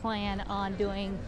plan on doing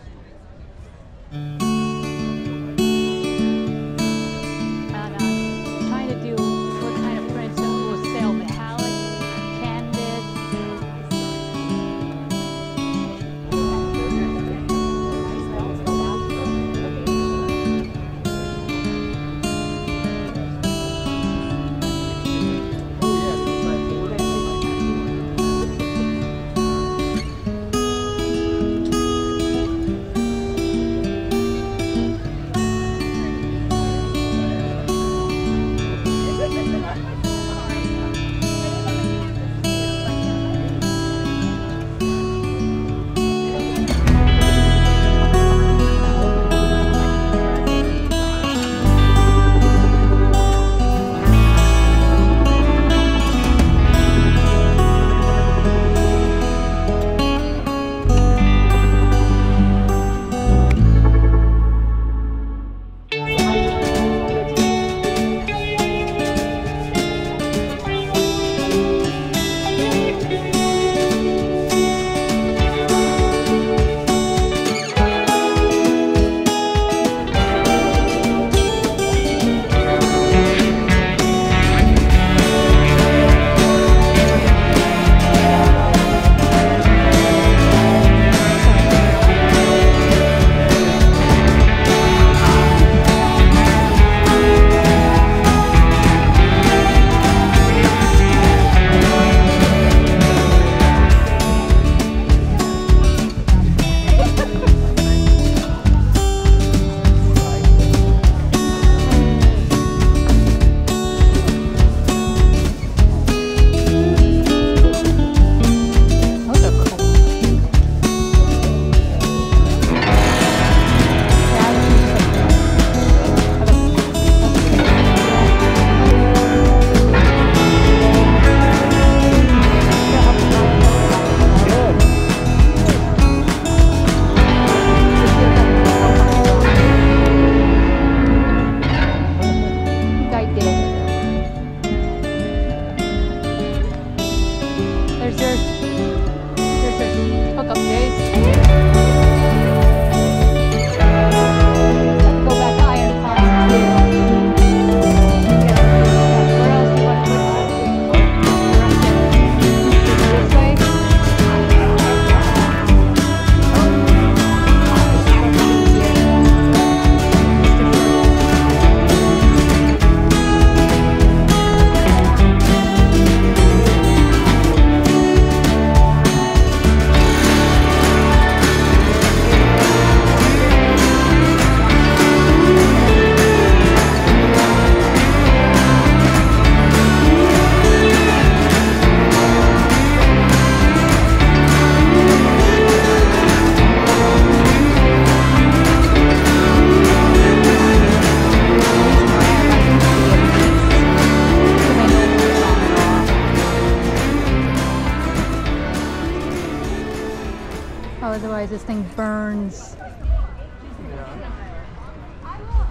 Oh.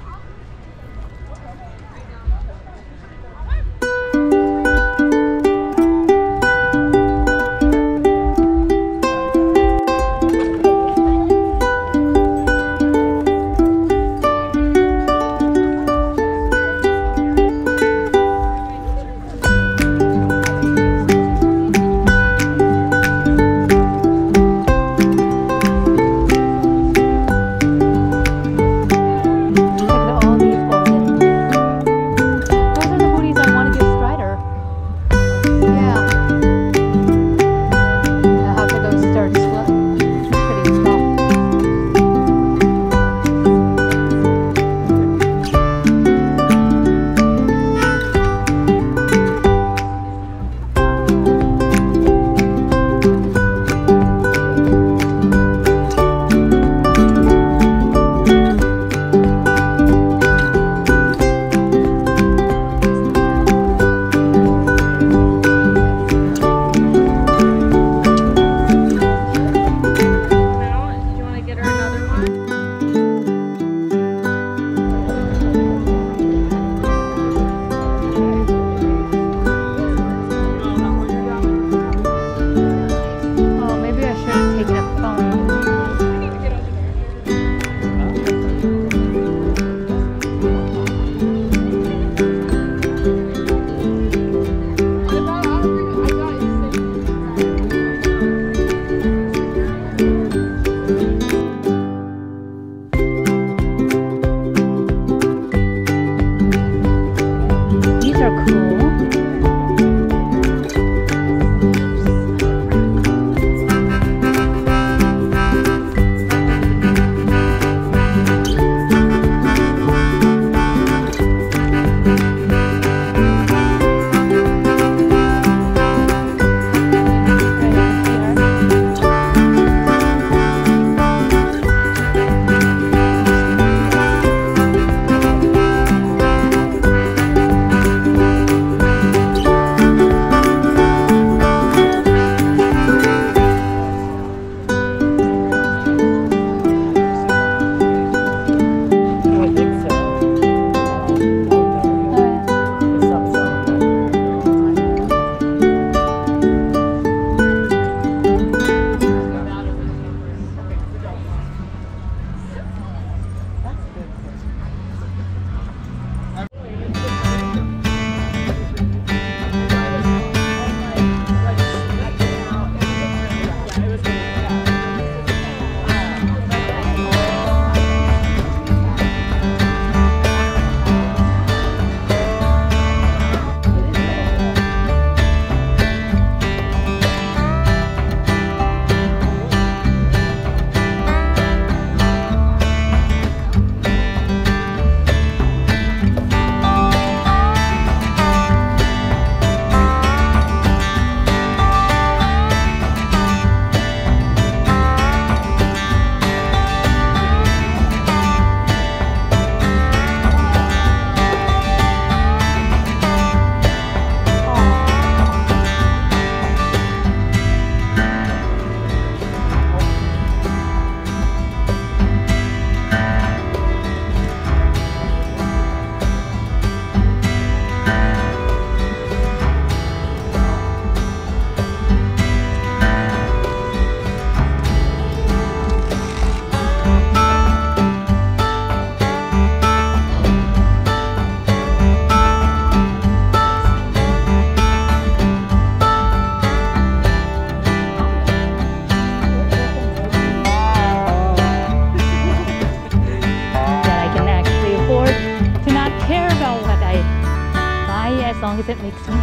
if it makes me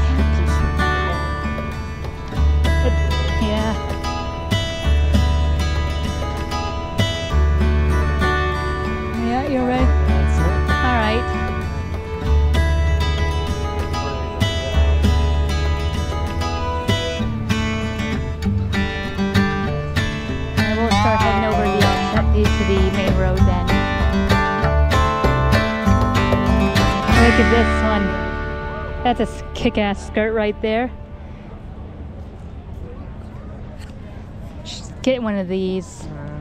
ass skirt right there. Get one of these. Uh,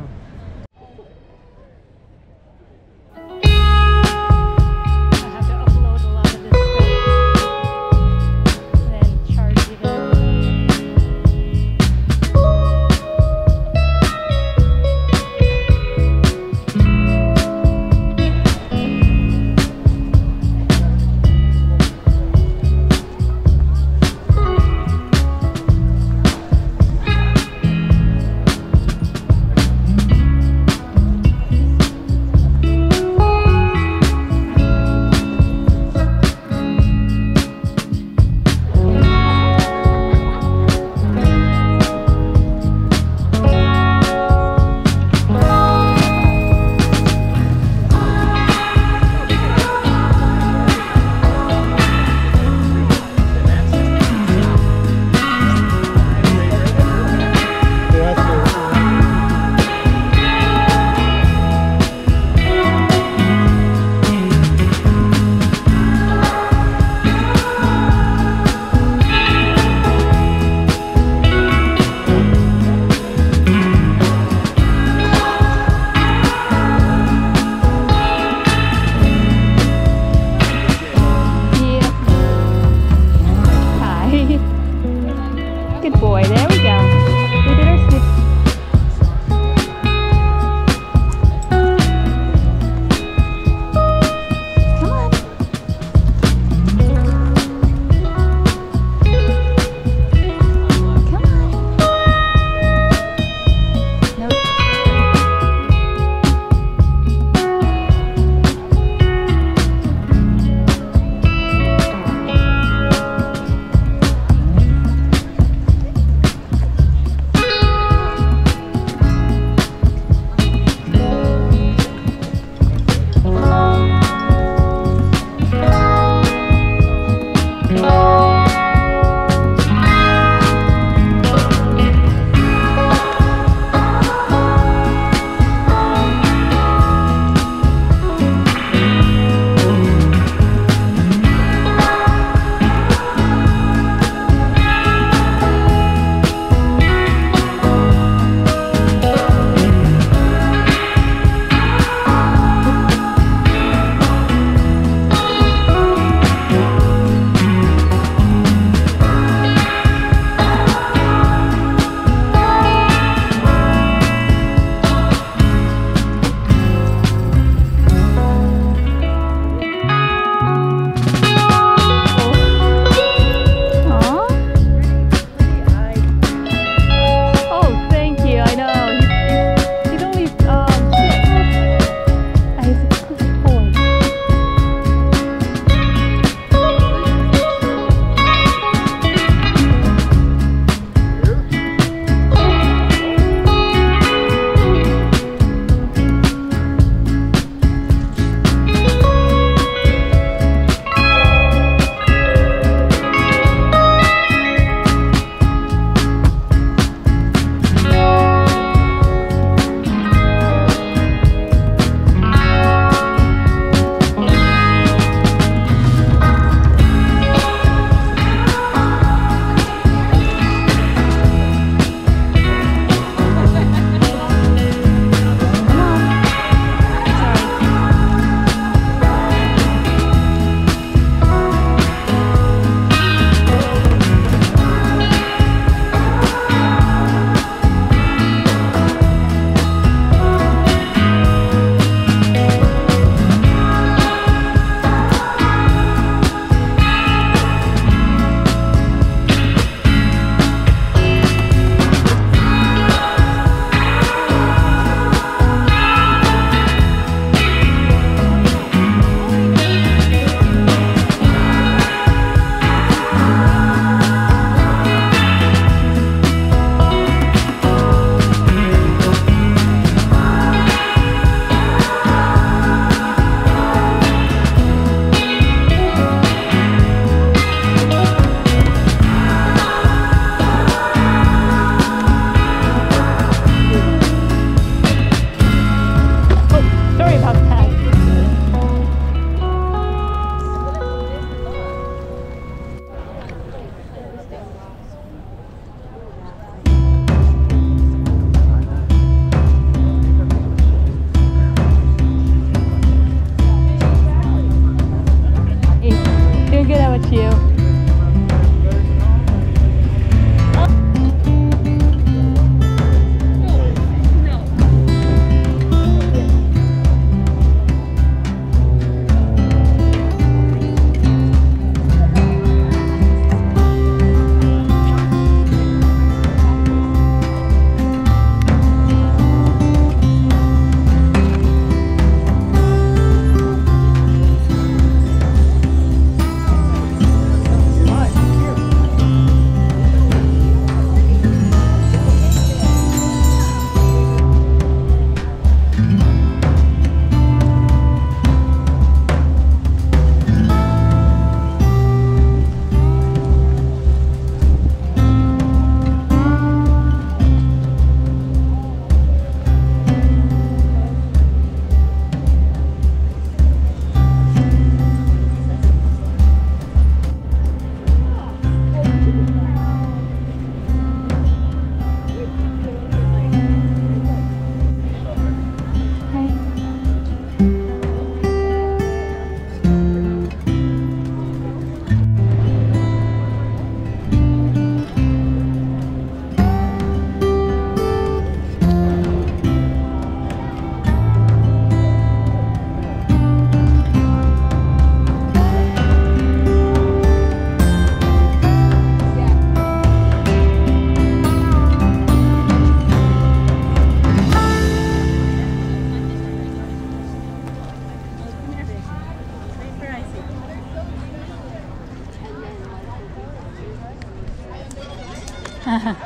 哈 哈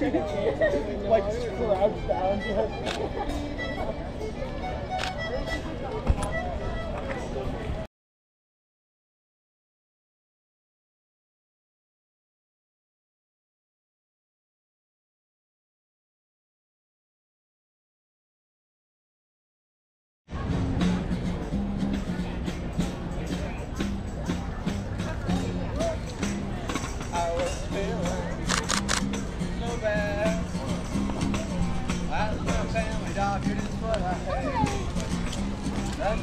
like crouched down. I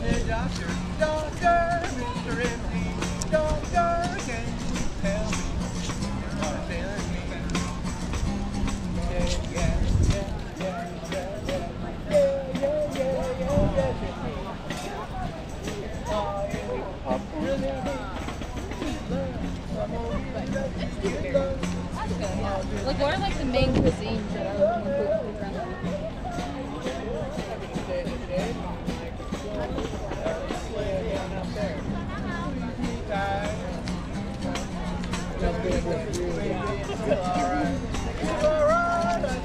Said, doctor, doctor, Mr. Doctor, can you tell me Like, what are like the main cuisines that are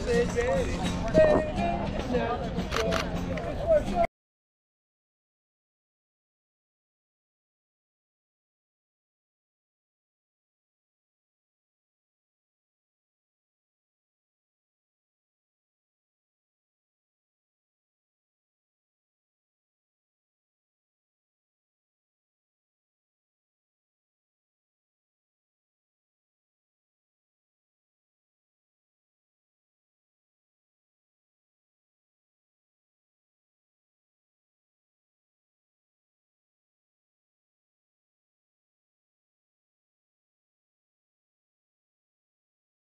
Said, Betty, Betty,